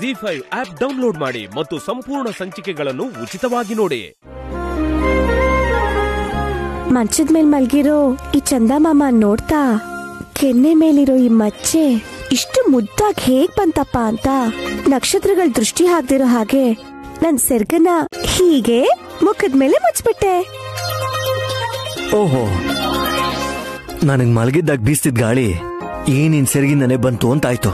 G five app download ಮಾಡಿ ಮತ್ತು ಸಂಪೂರ್ಣ ಸಂಚಿಕೆಗಳನ್ನು ಉಚಿತವಾಗಿ ನೋಡಿ. ಮಂಚದ ಮೇಲೆ ಮಲ್ಗಿರೋ ಈ ಚಂದಮಾಮ ನೋಡ್ತಾ ಕೆನ್ನೆ ಮೇಲಿರೋ ಈ ಮಚ್ಚೆ ಇಷ್ಟು ಮುದ್ದಾಗಿ ಹೇಗ್ ಬಂತಪ್ಪ ಅಂತ ನಕ್ಷತ್ರಗಳ ದೃಷ್ಟಿ ಹಾಕ್ದಿರೋ ಹಾಗೆ ನನ್ ಸೆರ್ಗನ ಹೀಗೆ ಮುಖದ ಮೇಲೆ ಮುಚ್ಚಿಬಿಟ್ಟೆ ಓಹೋ ನನಗ್ ಮಲಗಿದ್ದಾಗ ಬೀಸ್ತಿದ್ ಗಾಳಿ ಏನಿನ್ ನಿನ್ ಸೆರಗಿಂದನೇ ಬಂತು ಅಂತಾಯ್ತು.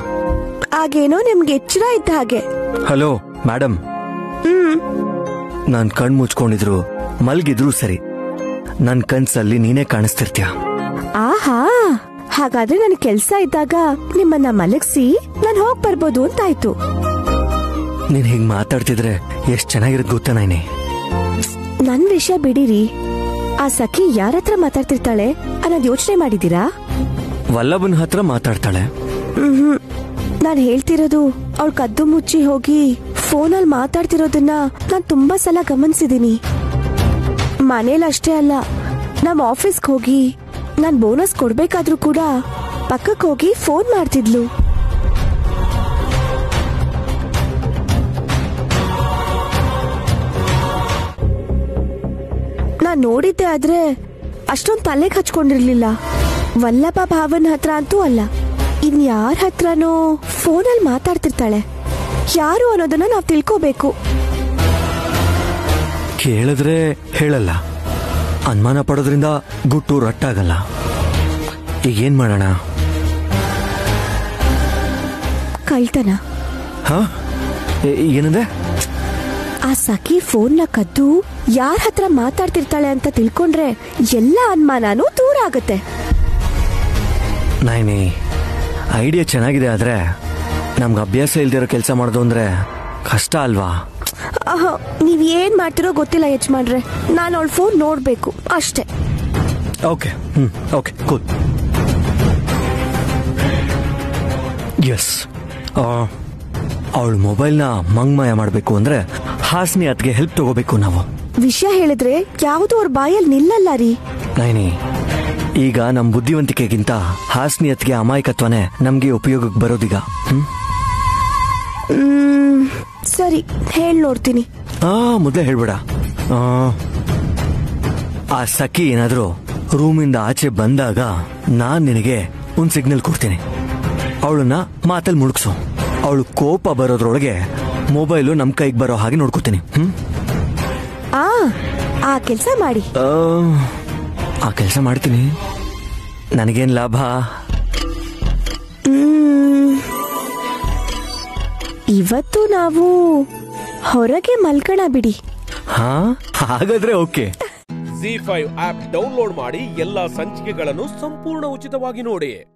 ಆಗೇನೋ ನಿಮ್ಗೆ ಎಚ್ಚರ ಇದ್ದ ಹಾಗೆ. ಹಲೋ ಮೇಡಮ್ ಹ್ಮ್. ನಾನ್ ಕಣ್ ಮುಚ್ಕೊಂಡಿದ್ರು ಮಲ್ಗಿದ್ರು ಸರಿ. ನನ್ ಕನ್ಸಲ್ಲಿ ನೀನೇ ಕಾಣಿಸ್ತಿರ್ತೀಯ? ಆಹಾ ಹಾಗಾದ್ರೆ ನನ್ ಕೆಲ್ಸ ಇದ್ದಾಗ ನಿಮ್ಮನ್ನ ಮಲಗಿಸಿ ನಾನ್ ಹೋಗ್ ಬರ್ಬೋದು ಅಂತಾಯ್ತು. ನೀನ್ ಹಿಂಗ್ ಮಾತಾಡ್ತಿದ್ರೆ ಎಷ್ಟ್ ಚೆನ್ನಾಗಿರೋದ್ ಗೊತ್ತಾ ನಾಯ್ನಿ? ನನ್ ವಿಷಯ ಬಿಡಿರಿ. ಆ ಸಖಿ ಯಾರ ಹತ್ರ ಮಾತಾಡ್ತಿರ್ತಾಳೆ ಅನ್ನೋದ್ ಯೋಚನೆ ಮಾಡಿದೀರಾ ವಲ್ಲಭನ್ ಹತ್ರ ಮಾತಾಡ್ತಾಳೆ. ಹ್ಮ್. ನಾನ್ ಹೇಳ್ತಿರೋದು ಅವಳು ಕದ್ದು ಮುಚ್ಚಿ ಹೋಗಿ ಫೋನಲ್ಲಿ ಮಾತಾಡ್ತಿರೋದನ್ನ ನಾನ್ ತುಂಬಾ ಸಲ ಗಮನಿಸಿದೀನಿ. ಮನೇಲಿ ಅಷ್ಟೇ ಅಲ್ಲ, ನಮ್ ಆಫೀಸ್ಗೆ ಹೋಗಿ ನಾನ್ ಬೋನಸ್ ಕೊಡ್ಬೇಕಾದ್ರೂ ಕೂಡ ಪಕ್ಕಕ್ಕೆ ಹೋಗಿ ಫೋನ್ ಮಾಡ್ತಿದ್ಲು. ನಾನ್ ನೋಡಿದ್ದೆ ಆದ್ರೆ ಅಷ್ಟೊಂದ್ ತಲೆಗೆ ಹಚ್ಕೊಂಡಿರ್ಲಿಲ್ಲ. ವಲ್ಲಭ ಭಾವನ್ ಹತ್ರ ಅಂತೂ ಅಲ್ಲ. ಇನ್ ಯಾರ ಹತ್ರನೋ ಫೋನಲ್ಲಿ ಮಾತಾಡ್ತಿರ್ತಾಳೆ? ಯಾರು ಅನ್ನೋದನ್ನ ನಾವ್ ತಿಳ್ಕೋಬೇಕು. ಕೇಳಿದ್ರೆ ಹೇಳಲ್ಲ. ಅನುಮಾನ ಪಡೋದ್ರಿಂದ ಗುಟ್ಟು ರಟ್ಟಾಗಲ್ಲ. ಈಗ ಏನ್ ಮಾಡೋಣ? ಕಳ್ತನ. ಹಾ? ಏ- ಏನಂದೆ? ಆ ಸಖಿ ಫೋನ್ನ ಕದ್ದು ಯಾರ ಹತ್ರ ಮಾತಾಡ್ತಿರ್ತಾಳೆ ಅಂತ ತಿಳ್ಕೊಂಡ್ರೆ ಎಲ್ಲ ಅನುಮಾನನೂ ದೂರ ಆಗುತ್ತೆ. ನಾಯ್ನಿ ಐಡಿಯಾ ಚೆನ್ನಾಗಿದೆ ಆದ್ರೆ ನಮ್ಗೆ ಅಭ್ಯಾಸ ಇಲ್ದಿರೋ ಕೆಲಸ ಮಾಡೋದು ಅಂದ್ರೆ ಕಷ್ಟ ಅಲ್ವಾ? ನೀವ್ ಏನ್ ಮಾಡ್ತಿರೋ ಗೊತ್ತಿಲ್ಲ ಯಜಮಾನ್ರೆ. ನಾನು ಅವಳ ಫೋನ್ ನೋಡ್ಬೇಕು ಅಷ್ಟೇ. Okay hmm okay cool yes ಅವಳ ಮೊಬೈಲ್ನ ಮಂಗ್ಮಯ ಮಾಡಬೇಕು ಅಂದ್ರೆ ಹಾಸ್ನಿ ಅತ್ಗೆ ಹೆಲ್ಪ್ ತಗೋಬೇಕು ನಾವು. ವಿಷಯ ಹೇಳಿದ್ರೆ ಯಾವುದು ಅವ್ರ ಬಾಯಲ್ಲಿ ನಿಲ್ಲಲ್ಲ ರೀ. ನೈನಿ ಈಗ ನಮ್ ಬುದ್ಧಿವಂತಿಕೆಗಿಂತ ಹಾಸ್ನಿಯತ್ಗೆ ಅಮಾಯಕತ್ವನೇ ನಮ್ಗೆ ಉಪಯೋಗಕ್ಕೆ ಬರೋದೀಗ. ಸರಿ ಹೇಳ್ ನೋಡ್ತೀನಿ. ಆ ಮೊದಲೇ ಹೇಳ್ಬೇಡ. ಆ, ಆ ಸಖಿ ಏನಾದ್ರೂ ರೂಮಿಂದ ಆಚೆ ಬಂದಾಗ ನಾನ್ ನಿನಗೆ ಒಂದ್ ಸಿಗ್ನಲ್ ಕೊಡ್ತೀನಿ. ಅವಳನ್ನ ಮಾತಲ್ಲಿ ಮುಳುಗ್ಸು. ಅವಳು ಕೋಪ ಬರೋದ್ರೊಳಗೆ ಮೊಬೈಲು ನಮ್ ಕೈಗೆ ಬರೋ ಹಾಗೆ ನೋಡ್ಕೋತೀನಿ. ಹ್ಮ್? ಆ ಆ ಕೆಲ್ಸ ಮಾಡಿ. ಆ, ಕೆಲಸ ಮಾಡ್ತೀನಿ. ನನಗೇನ್ ಲಾಭ. ಇವತ್ತು ನಾವು ಹೊರಗೆ ಮಲ್ಕಣ ಬಿಡಿ. ಹಾ? ಹಾಗಾದ್ರೆ okay. Zee five app download ಮಾಡಿ ಎಲ್ಲಾ ಸಂಚಿಕೆಗಳನ್ನು ಸಂಪೂರ್ಣ ಉಚಿತವಾಗಿ ನೋಡಿ.